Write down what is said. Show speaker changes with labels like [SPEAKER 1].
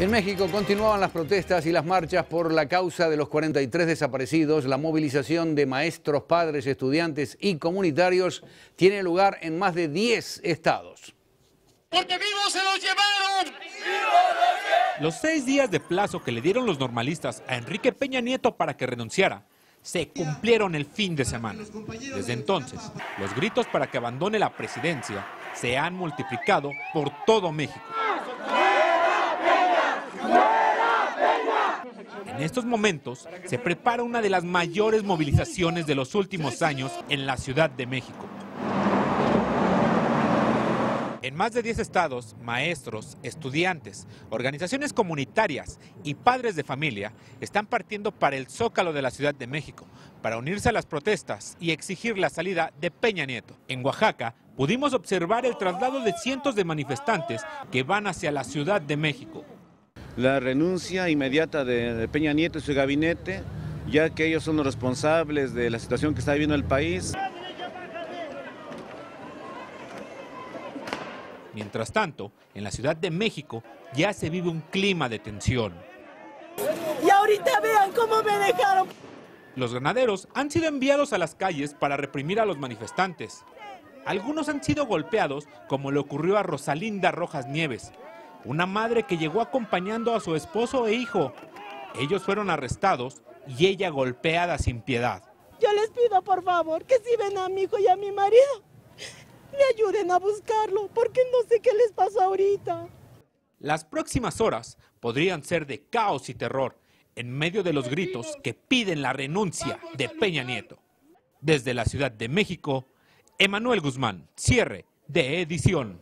[SPEAKER 1] En México continuaban las protestas y las marchas por la causa de los 43 desaparecidos. La movilización de maestros, padres, estudiantes y comunitarios tiene lugar en más de 10 estados.
[SPEAKER 2] ¡Porque vivos se los llevaron!
[SPEAKER 3] Los seis días de plazo que le dieron los normalistas a Enrique Peña Nieto para que renunciara se cumplieron el fin de semana. Desde entonces, los gritos para que abandone la presidencia se han multiplicado por todo México. En estos momentos se prepara una de las mayores movilizaciones de los últimos años en la Ciudad de México. En más de 10 estados, maestros, estudiantes, organizaciones comunitarias y padres de familia están partiendo para el Zócalo de la Ciudad de México para unirse a las protestas y exigir la salida de Peña Nieto. En Oaxaca pudimos observar el traslado de cientos de manifestantes que van hacia la Ciudad de México.
[SPEAKER 4] La renuncia inmediata de Peña Nieto y su gabinete, ya que ellos son los responsables de la situación que está viviendo el país.
[SPEAKER 3] Mientras tanto, en la Ciudad de México ya se vive un clima de tensión.
[SPEAKER 5] Y ahorita vean cómo me dejaron.
[SPEAKER 3] Los ganaderos han sido enviados a las calles para reprimir a los manifestantes. Algunos han sido golpeados, como le ocurrió a Rosalinda Rojas Nieves, una madre que llegó acompañando a su esposo e hijo. Ellos fueron arrestados y ella golpeada sin piedad.
[SPEAKER 5] Yo les pido por favor que si ven a mi hijo y a mi marido, me ayuden a buscarlo, porque no sé qué les pasó ahorita.
[SPEAKER 3] Las próximas horas podrían ser de caos y terror en medio de los gritos que piden la renuncia de Peña Nieto. Desde la Ciudad de México, Emanuel Guzmán, cierre de edición.